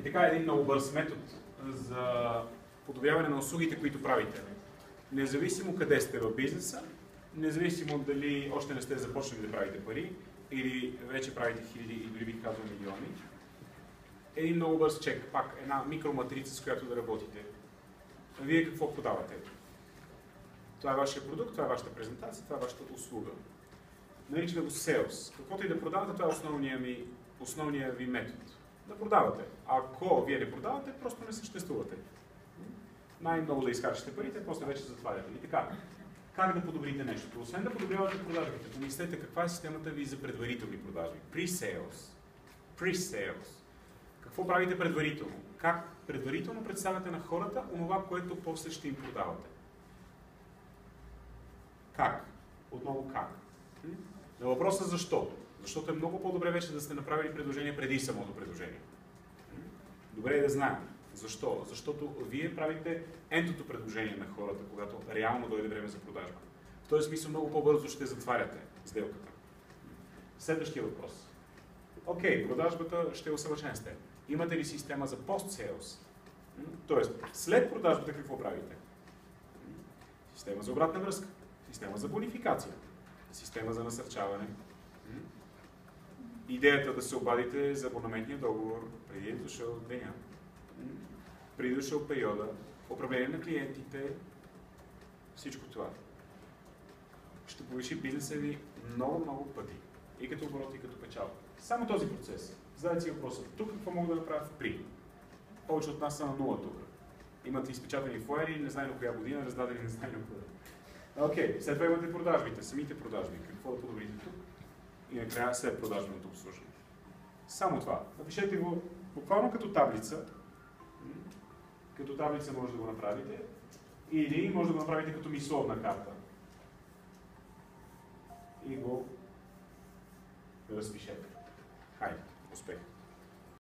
И така един много бърз метод за подобряване на услугите, които правите. Независимо къде сте в бизнеса, независимо дали още не сте започнали да правите пари или вече правите хиляди и дори бих казал милиони, един много бърз чек, пак една микроматрица, с която да работите. Вие какво продавате? Това е вашия продукт, това е вашата презентация, това е вашата услуга. Наричаме го sales. Каквото и да продавате, това е основният, ми, основният ви метод. Да продавате. Ако вие не продавате, просто не съществувате. Най-много да изкарчите парите, после вече затваряте. И така, как да подобрите нещото? Освен да подобрявате продажбите, помислете каква е системата ви за предварителни продажби. Pre-sales. Pre-sales. Какво правите предварително? Как предварително представяте на хората онова, което после ще им продавате? Как? Отново как? На въпроса защо? Защото е много по-добре вече да сте направили предложение преди самото предложение. Добре е да знаем. Защо? Защото вие правите ентото предложение на хората, когато реално дойде време за продажба. В този смисъл много по-бързо ще затваряте сделката. Следващия въпрос. Окей, продажбата ще е усъвършенствате. Имате ли система за пост-сейлс? Тоест, след продажбата какво правите? Система за обратна връзка, система за бонификация, система за насърчаване. Идеята да се обадите за абонаментния договор преди е дошъл деня, преди дошъл периода, управление на клиентите, всичко това ще повиши бизнеса ви много, много пъти. И като оборот, и като печал. Само този процес. Задайте си въпроса. Тук какво мога да направя при? Повече от нас са на нула тук. Имате изпечатани флайери, не знае на коя година, раздадени не знае на коя. Окей, okay. след това имате продажбите, самите продажби. Какво да подобрите тук? И накрая след продажбеното обслужване. Само това. Напишете го буквално като таблица. Като таблица може да го направите. Или може да го направите като мисловна карта. И го разпишете. Хайде.